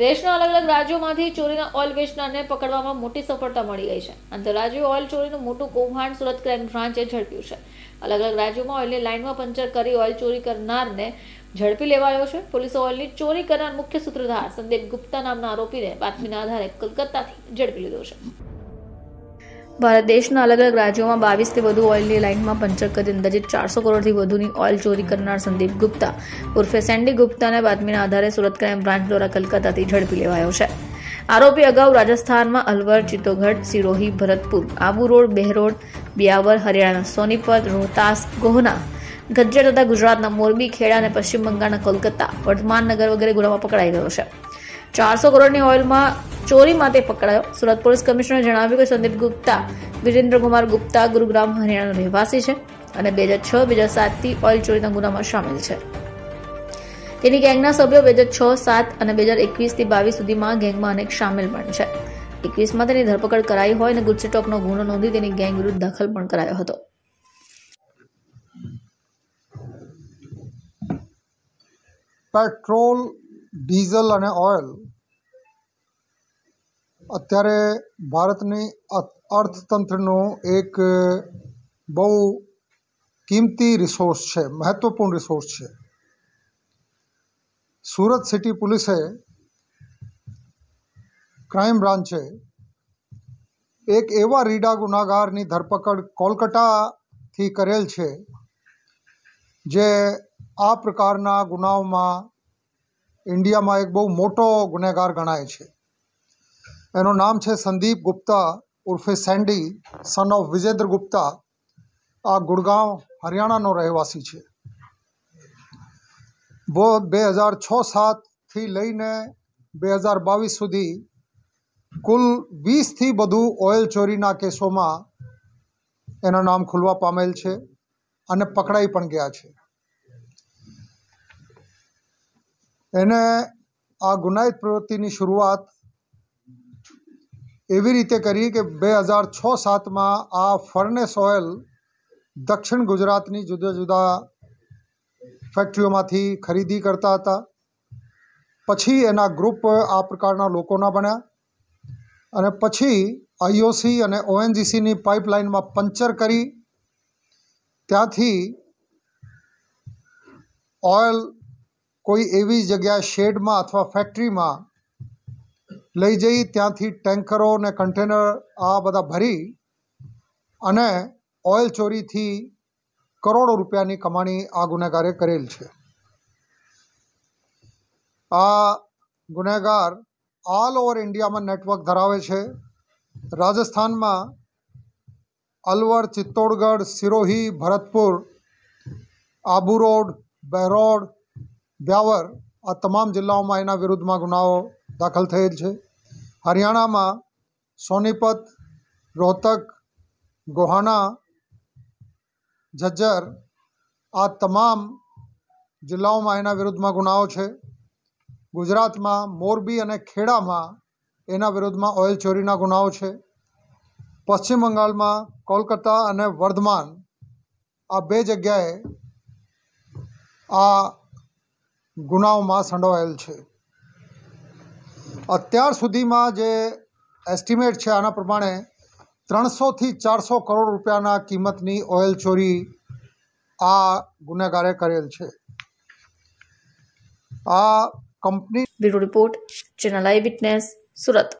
દેશના અલગ અલગ રાજ્યોમાંથી ચોરીના ઓઇલ વેચનારને પકડવામાં મોટી સફળતા મળી ગઈ છે. આંતરરાજ્ય ઓઇલ ચોરીનું મોટું કૌભાંડ સુરત ક્રાઇમ બ્રાન્ચે ઝડપ્યું છે. અલગ અલગ રાજ્યોમાં ઓઇલની લાઇનમાં પંચર કરી ઓઇલ ચોરી કરનારને ઝડપી લેવાયો છે. પોલીસે ઓઇલની ચોરી કરનાર મુખ્ય સૂત્રધાર સંદીપ ગુપ્તા નામના આરોપીને બાતમીના આધારે કલકત્તાથી ઝડપી લીધો છે. ભારત દેશના અલગ અલગ રાજ્યોમાં બાવીસથી વધુ ઓઇલની લાઇનમાં પંચર કરી અંદાજિત ચારસો કરોડથી વધુની ઓઇલ ચોરી કરનાર સંદીપ ગુપ્તા ઉર્ફે સેન્ડી ગુપ્તાને બાતમીના આધારે સુરત ક્રાઇમ બ્રાન્ચ દ્વારા કલકત્તાથી ઝડપી લેવાયો છે. આરોપી અગાઉ રાજસ્થાનમાં અલવર, ચિત્તોગઢ, સિરોહી, ભરતપુર, આબુ રોડ, બેહરોડ બિયાવર હરિયાણા, સોનીપત, રોહતાસ, ગોહના, ગજ્જર તથા ગુજરાતના મોરબી, ખેડા અને પશ્ચિમ બંગાળના કોલકાતા, વર્ધમાન નગર વગેરે ગુનામાં પકડાઈ ગયો છે. ચારસો કરોડની ઓઇલમાં ચોરી માટે પકડાયો. સુરત પોલીસ કમિશનરે જણાવ્યું કે સંદીપ ગુપ્તા વિરેન્દ્ર કુમાર ગુપ્તા ગુરુગ્રામ, હરિયાણાનો રહેવાસી છે અને બે હજાર છ, બે હજાર સાતથી ઓઇલ ચોરીના ગુનામાં સામેલ છે. તેની ગેંગના સભ્યો બે હજાર છ, સાત અને બે હજાર એકવીસથી બાવીસ સુધીમાં ગેંગમાં અનેક સામેલ પણ છે. એકવીસમાં તેની ધરપકડ કરાઈ હોય અને ગુજસેટોકનો ગુનો નોંધી તેની ગેંગ વિરુદ્ધ દાખલ પણ કરાયો હતો. પેટ્રોલ, ડીઝલ અને ઓઇલ અત્યારે ભારતની અર્થતંત્રનું એક બહુ કિંમતી રિસોર્સ છે મહત્ત્વપૂર્ણ રિસોર્સ છે. સુરત સિટી પોલીસે ક્રાઇમ બ્રાન્ચે એક એવા રીડા ગુનાગારની ધરપકડ કોલકાતાથી કરેલ છે, જે આ પ્રકારના ગુનાઓમાં ઇન્ડિયામાં એક બહુ મોટો ગુનેગાર ગણાય છે. એનું નામ છે સંદીપ ગુપ્તા ઉર્ફે Sandy son of Vijendra Gupta. આ ગુડગાંવ, હરિયાણાનો રહેવાસી છે. બો, બે હજાર છ સાતથી લઈને બે હજાર બાવીસ સુધી કુલ વીસથી વધુ ઓઇલ ચોરીના કેસોમાં એનું નામ ખુલવા પામેલ છે અને પકડાઈ પણ ગયા છે. એને આ ગુનાહિત પ્રવૃત્તિની શરૂઆત એવી રીતે કરી કે બે હજાર છ સાતમાં આ ફર્નેસ ઓઇલ દક્ષિણ ગુજરાતની જુદા જુદા ફેક્ટરીઓમાંથી ખરીદી કરતા હતા. પછી એના ગ્રુપ આ પ્રકારના લોકોના બન્યા અને પછી આઈઓસી અને ઓએનજીસીની પાઇપલાઇનમાં પંચર કરી. ત્યાંથી ઓઇલ કોઈ એવી જગ્યાએ શેડમાં અથવા ફેક્ટરીમાં લઈ જઈ, ત્યાંથી ટેન્કરો ને કન્ટેનર આ બધા ભરી અને ઓઇલ ચોરીથી કરોડો રૂપિયાની કમાણી આ ગુનેગારે કરેલ છે. આ ગુનેગાર ઓલ ઓવર ઇન્ડિયામાં નેટવર્ક ધરાવે છે. રાજસ્થાનમાં અલવર, ચિત્તોડગઢ, સિરોહી, ભરતપુર, આબુ રોડ, બહેરોડ, બ્યાવર આ તમામ જિલ્લાઓમાં એના વિરુદ્ધમાં ગુનાઓ દાખલ થયેલ છે. હરિયાણામાં સોનીપત, રોહતક, ગોહાણા, ઝજ્જર આ તમામ જિલ્લાઓમાં એના વિરુદ્ધમાં ગુનાઓ છે. ગુજરાતમાં મોરબી અને ખેડામાં એના વિરુદ્ધમાં ઓઇલ ચોરીના ગુનાઓ છે. પશ્ચિમ બંગાળમાં કોલકાતા અને વર્ધમાન આ બે જગ્યાએ આ ગુનાઓમાં સંડોવાયેલ છે. અત્યાર સુધીમાં જે એસ્ટિમેટ છે આના પ્રમાણે ત્રણસોથી ચારસો કરોડ રૂપિયાના કિંમતની ઓઇલ ચોરી આ ગુનેગારે કરેલ છે. આ company report, channel eye witness, Surat.